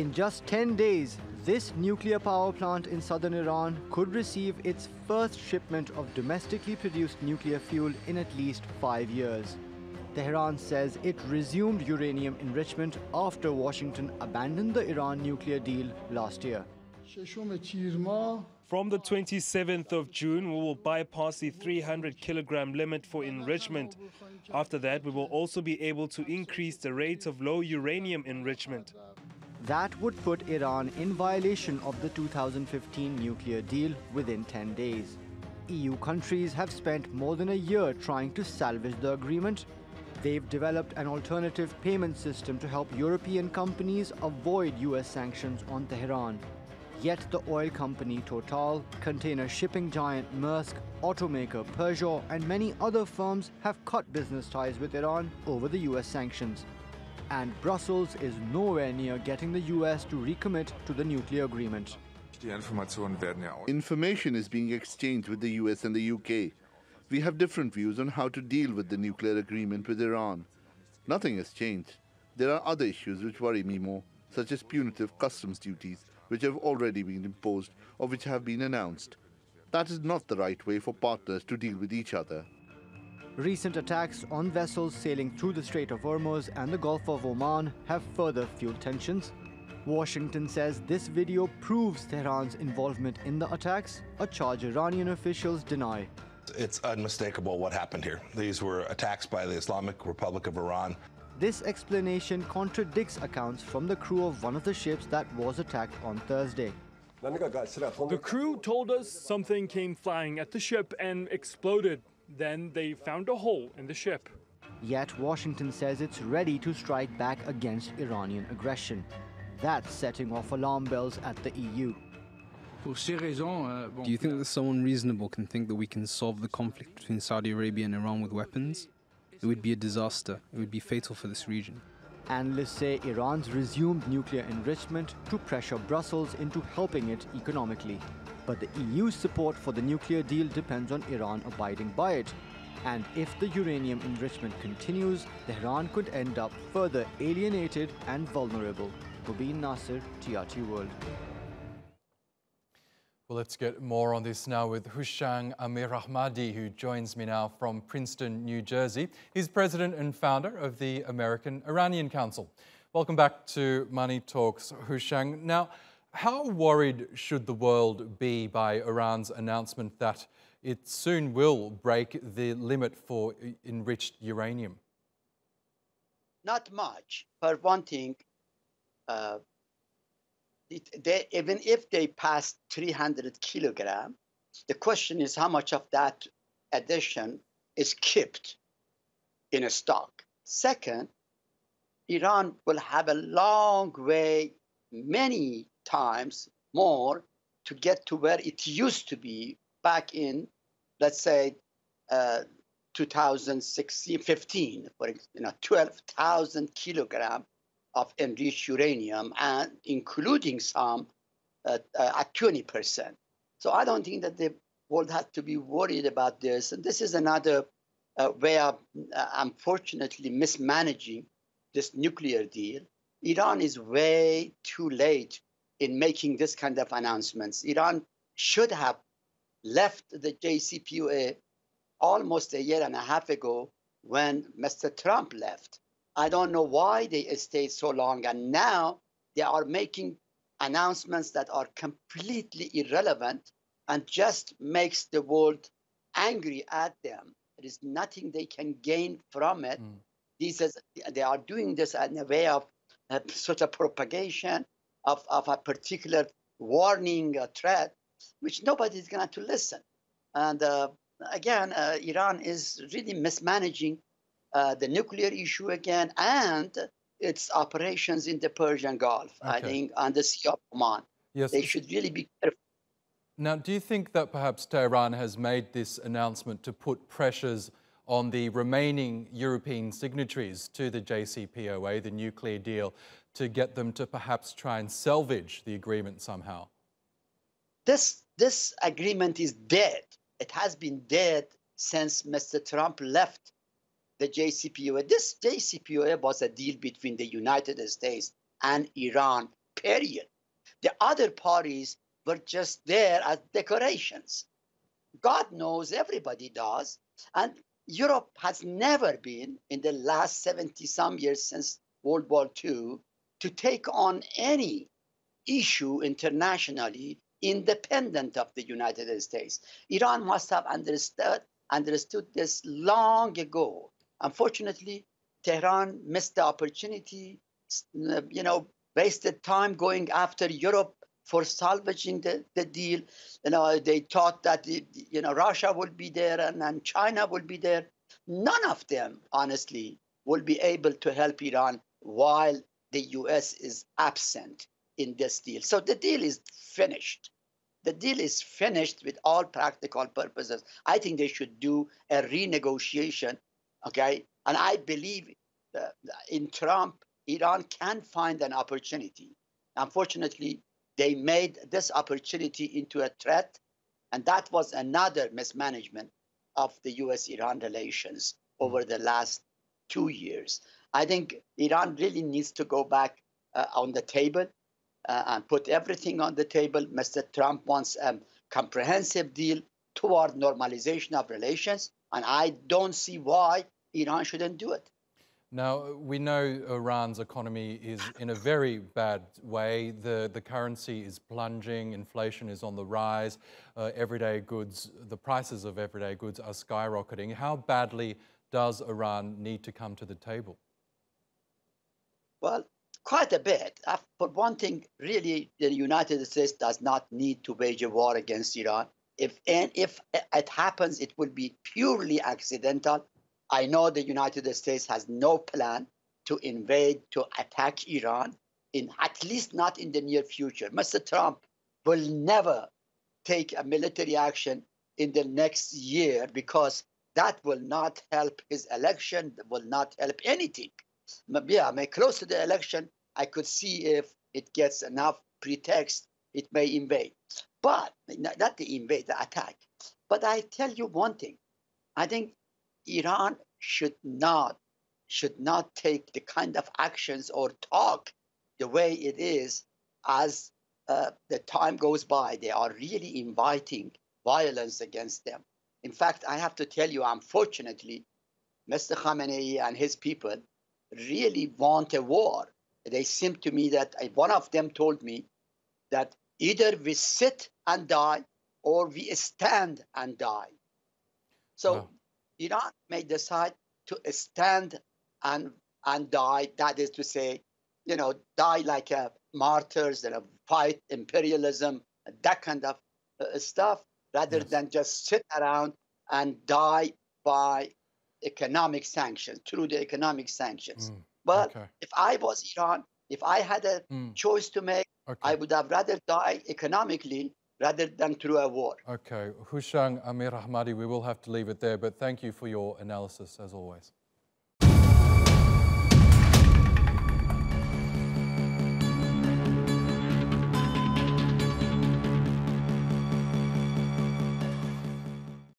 In just 10 days, this nuclear power plant in southern Iran could receive its first shipment of domestically produced nuclear fuel in at least five years. Tehran says it resumed uranium enrichment after Washington abandoned the Iran nuclear deal last year. From the 27th of June, we will bypass the 300 kilogram limit for enrichment. After that, we will also be able to increase the rate of low uranium enrichment. That would put Iran in violation of the 2015 nuclear deal within 10 days. EU countries have spent more than a year trying to salvage the agreement. They've developed an alternative payment system to help European companies avoid US sanctions on Tehran. Yet the oil company Total, container shipping giant Maersk, automaker Peugeot, and many other firms have cut business ties with Iran over the US sanctions and Brussels is nowhere near getting the US to recommit to the nuclear agreement. Information is being exchanged with the US and the UK. We have different views on how to deal with the nuclear agreement with Iran. Nothing has changed. There are other issues which worry me more, such as punitive customs duties, which have already been imposed or which have been announced. That is not the right way for partners to deal with each other. Recent attacks on vessels sailing through the Strait of Hormuz and the Gulf of Oman have further fueled tensions. Washington says this video proves Tehran's involvement in the attacks, a charge Iranian officials deny. It's unmistakable what happened here. These were attacks by the Islamic Republic of Iran. This explanation contradicts accounts from the crew of one of the ships that was attacked on Thursday. The crew told us something came flying at the ship and exploded. Then they found a hole in the ship. Yet Washington says it's ready to strike back against Iranian aggression. That's setting off alarm bells at the EU. Do you think that someone reasonable can think that we can solve the conflict between Saudi Arabia and Iran with weapons? It would be a disaster. It would be fatal for this region. Analysts say Iran's resumed nuclear enrichment to pressure Brussels into helping it economically. But the EU's support for the nuclear deal depends on Iran abiding by it. And if the uranium enrichment continues, Tehran could end up further alienated and vulnerable. Mobin Nasir, TRT World. Well, let's get more on this now with Hooshang Amirahmadi, who joins me now from Princeton, New Jersey. He's president and founder of the American Iranian Council. Welcome back to Money Talks, Hooshang. Now, how worried should the world be by Iran's announcement that it soon will break the limit for enriched uranium? Not much. For one thing, uh, it, they, even if they pass 300 kilogram, the question is how much of that addition is kept in a stock. Second, Iran will have a long way, many times more to get to where it used to be back in, let's say, uh, 2016, 15, for you know, 12,000 kilogram of enriched uranium, and including some uh, uh, at 20%. So I don't think that the world has to be worried about this. And this is another uh, way of, uh, unfortunately, mismanaging this nuclear deal. Iran is way too late in making this kind of announcements. Iran should have left the JCPOA almost a year and a half ago when Mr. Trump left. I don't know why they stayed so long, and now they are making announcements that are completely irrelevant and just makes the world angry at them. There is nothing they can gain from it. Mm. This is, they are doing this in a way of uh, sort of propagation of, of a particular warning uh, threat, which nobody is going to listen. And uh, again, uh, Iran is really mismanaging uh, the nuclear issue again and its operations in the Persian Gulf, okay. I think, and the Sea of Oman. Yes. They should really be careful. Now, do you think that perhaps Tehran has made this announcement to put pressures on the remaining European signatories to the JCPOA, the nuclear deal, to get them to perhaps try and salvage the agreement somehow? This, this agreement is dead. It has been dead since Mr. Trump left the JCPOA. This JCPOA was a deal between the United States and Iran, period. The other parties were just there as decorations. God knows everybody does. And Europe has never been, in the last 70 some years since World War II, to take on any issue internationally independent of the United States. Iran must have understood understood this long ago. Unfortunately, Tehran missed the opportunity, you know, wasted time going after Europe for salvaging the, the deal. You know, they thought that, you know, Russia would be there and, and China would be there. None of them, honestly, will be able to help Iran while the US is absent in this deal. So the deal is finished. The deal is finished with all practical purposes. I think they should do a renegotiation, okay? And I believe uh, in Trump, Iran can find an opportunity. Unfortunately, they made this opportunity into a threat, and that was another mismanagement of the US Iran relations over the last two years. I think Iran really needs to go back uh, on the table uh, and put everything on the table. Mr. Trump wants a comprehensive deal toward normalization of relations, and I don't see why Iran shouldn't do it. Now, we know Iran's economy is in a very bad way. The, the currency is plunging, inflation is on the rise, uh, everyday goods, the prices of everyday goods are skyrocketing. How badly does Iran need to come to the table? Well, quite a bit. Uh, for one thing, really, the United States does not need to wage a war against Iran. If and if it happens, it will be purely accidental. I know the United States has no plan to invade, to attack Iran, in at least not in the near future. Mr. Trump will never take a military action in the next year because that will not help his election, will not help anything yeah, may close to the election, I could see if it gets enough pretext, it may invade. But not the invade, the attack. But I tell you one thing, I think Iran should not should not take the kind of actions or talk the way it is as uh, the time goes by. They are really inviting violence against them. In fact, I have to tell you, unfortunately, Mr. Khamenei and his people really want a war. They seem to me that one of them told me that either we sit and die or we stand and die. So wow. Iran may decide to stand and and die. That is to say, you know, die like a martyrs and fight imperialism, that kind of uh, stuff, rather yes. than just sit around and die by economic sanctions, through the economic sanctions. Mm, but okay. if I was Iran, if I had a mm. choice to make, okay. I would have rather die economically rather than through a war. Okay. Hooshang Amirahmadi, we will have to leave it there, but thank you for your analysis as always.